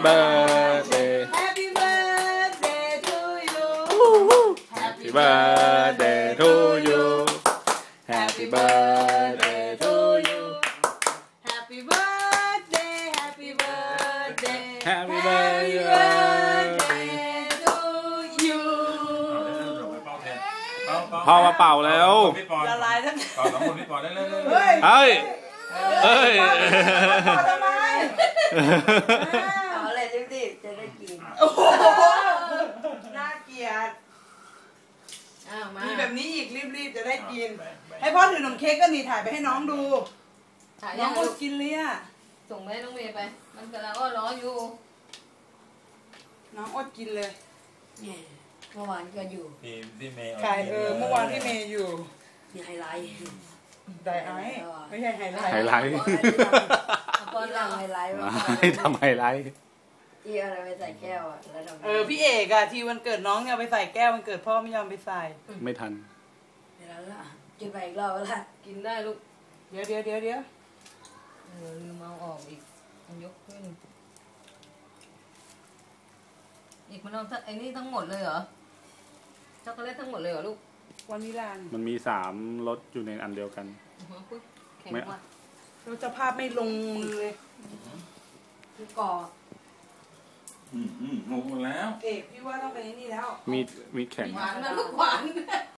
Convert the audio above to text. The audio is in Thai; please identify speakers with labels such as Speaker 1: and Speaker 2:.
Speaker 1: birthday
Speaker 2: Happy birthday to you
Speaker 1: Happy birthday to you Happy birthday to you
Speaker 2: Happy birthday Happy birthday
Speaker 1: Happy
Speaker 2: Happy
Speaker 1: birthday
Speaker 2: birthday to you
Speaker 1: พ่อมาเป่าแล้ว
Speaker 3: พี่ปอน
Speaker 2: ละลายทั้ง
Speaker 3: เป่าสองคนพี่ปอนได้เลยเลย
Speaker 2: เฮ้ย
Speaker 1: เฮ้ย เอ้ย
Speaker 2: โอ้โหน่าเกลียด
Speaker 4: อ้าวมา
Speaker 2: มีแบบนี้อีกรีบๆจะได้กิน ให้พ่อถือขนมเค้กก็หนีถ่ายไปให้น้องดู
Speaker 4: ถ่าย
Speaker 2: น้
Speaker 4: ยั
Speaker 2: อง
Speaker 4: ง
Speaker 2: อ
Speaker 4: ลู
Speaker 2: ด
Speaker 4: ก
Speaker 2: กินเลยอะ
Speaker 4: ส่งไปให้น้องเมย์ไป มันกำลังอ้อนร้อนอยู่
Speaker 2: น้องอดกินเลย
Speaker 4: เนี่ยเมื่อวานก็อยู่
Speaker 3: พี่พี่เมย์
Speaker 2: ใครเออเมื่อวานที่เมย์อยู่
Speaker 4: มีไฮไลท์
Speaker 2: ไดไอซ์ไม่ใช่ไฮไลท์
Speaker 1: ไฮไลท์
Speaker 4: ตอนหลังไฮไลท์ว่า
Speaker 1: ให้ทำไฮไลท์
Speaker 4: ที่เอาอะไรไปใส่แก้วอะแล้วทำ
Speaker 2: เออพี่เอกอะที่วันเกิดน้องเนี่ยเอาไปใส่แก้ววันเกิดพ่อไม่ยอมไปใส่
Speaker 1: ไม่ทัน
Speaker 4: เดี๋ยวแล้วล่ะกินไปอีกรอบแล้วล่ะกินได้ลูก
Speaker 2: เดี๋ยวเดี๋ยวเดี๋ยวเดี๋ยว
Speaker 4: เออลืมเอาออกอีกมันยกขึ้น อีกมันเอาทั้งไอ้นี่ทั้งหมดเลยเหรอช็อกโกแลตทั้งหมดเลยเหรอลูก
Speaker 2: วันนิรันดร์
Speaker 1: มันมีสามรสอยู่ในอันเดียวกัน
Speaker 4: อื้อหือปุ๊บแข็ง
Speaker 1: ไม่
Speaker 4: ว่ะ
Speaker 2: เราจะภาพไม่ลงมือเลย
Speaker 4: คือกรอบ
Speaker 3: อืมอืมงงหมดแล้ว
Speaker 2: เอกพี่ว่าต้องเป็นไอ้นี่แล้ว
Speaker 1: มีดมีดแข็ง
Speaker 4: หวานนะลูกหวาน